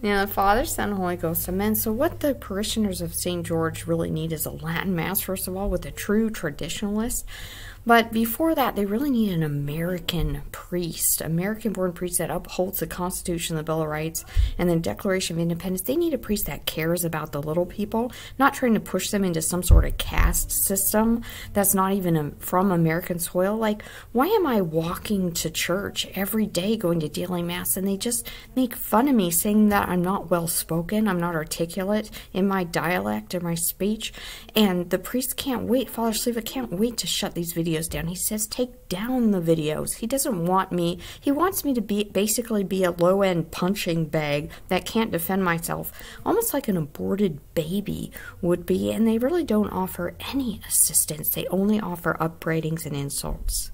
Yeah, the Father, Son, Holy Ghost, Amen. So, what the parishioners of St. George really need is a Latin Mass, first of all, with a true traditionalist. But before that, they really need an American priest, American born priest that upholds the Constitution, the Bill of Rights, and the Declaration of Independence. They need a priest that cares about the little people, not trying to push them into some sort of caste system that's not even um, from American soil. Like, why am I walking to church every day going to daily Mass and they just make fun of me saying that I'm not well spoken, I'm not articulate in my dialect or my speech? And the priest can't wait, Father Sleeva can't wait to shut these videos videos down. He says take down the videos. He doesn't want me. He wants me to be basically be a low end punching bag that can't defend myself, almost like an aborted baby would be. And they really don't offer any assistance. They only offer upbraidings and insults.